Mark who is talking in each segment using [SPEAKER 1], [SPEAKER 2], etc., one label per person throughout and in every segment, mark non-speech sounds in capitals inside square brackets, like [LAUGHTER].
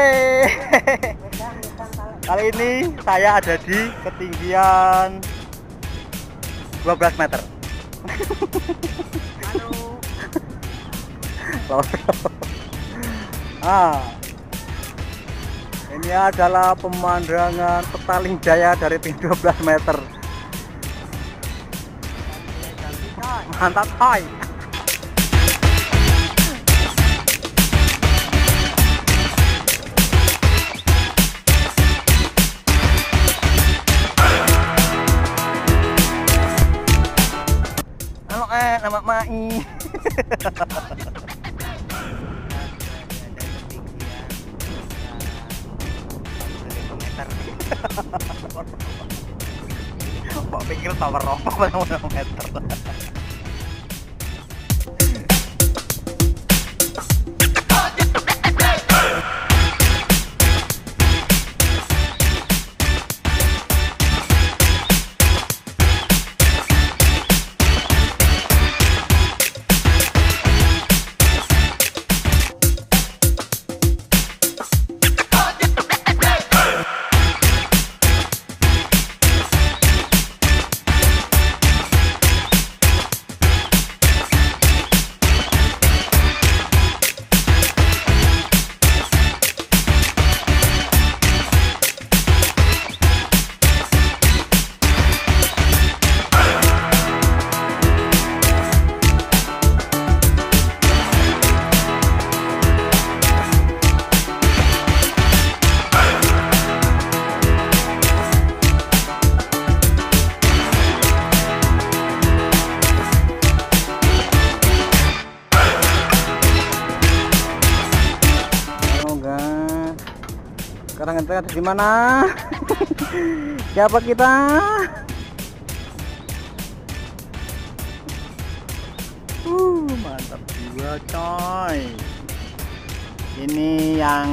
[SPEAKER 1] [LAUGHS] Kali ini saya ada di ketinggian 12 meter. Halo. ah. Ini adalah pemandangan Petaling Jaya dari tinggi 12 meter. Mantap, hai. Kok pikir tower rokok pada meter. Kita di mana? [LAUGHS] Siapa kita? Uh, mantap jiwa coy. Ini yang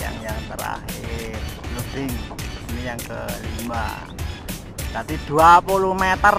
[SPEAKER 1] yang yang terakhir. Loading. Ini yang kelima. Tadi 20 meter.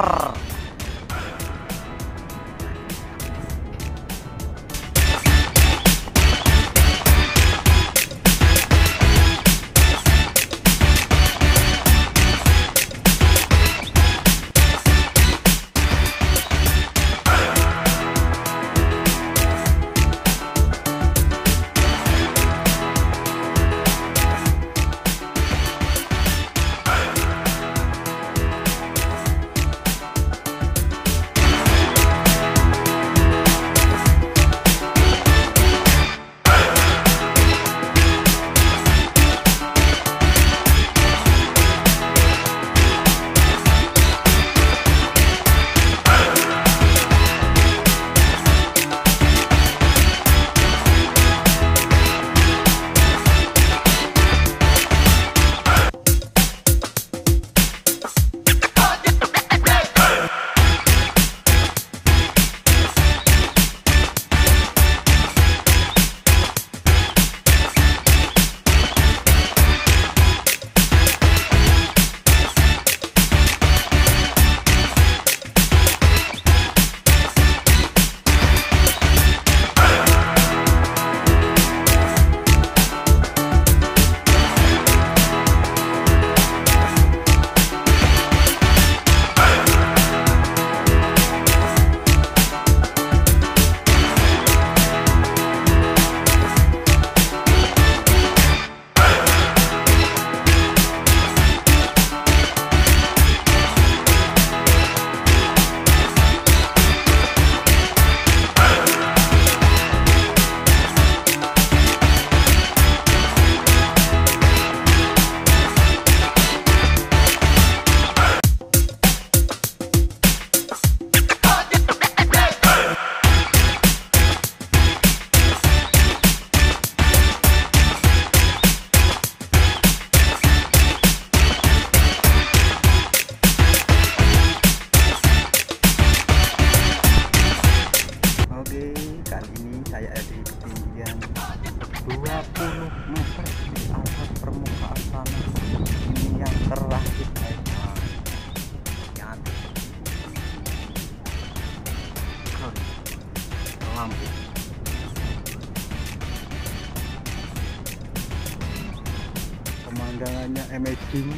[SPEAKER 1] Langgangannya amazing.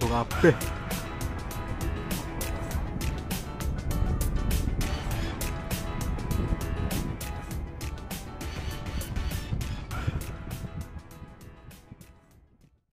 [SPEAKER 1] Kabeh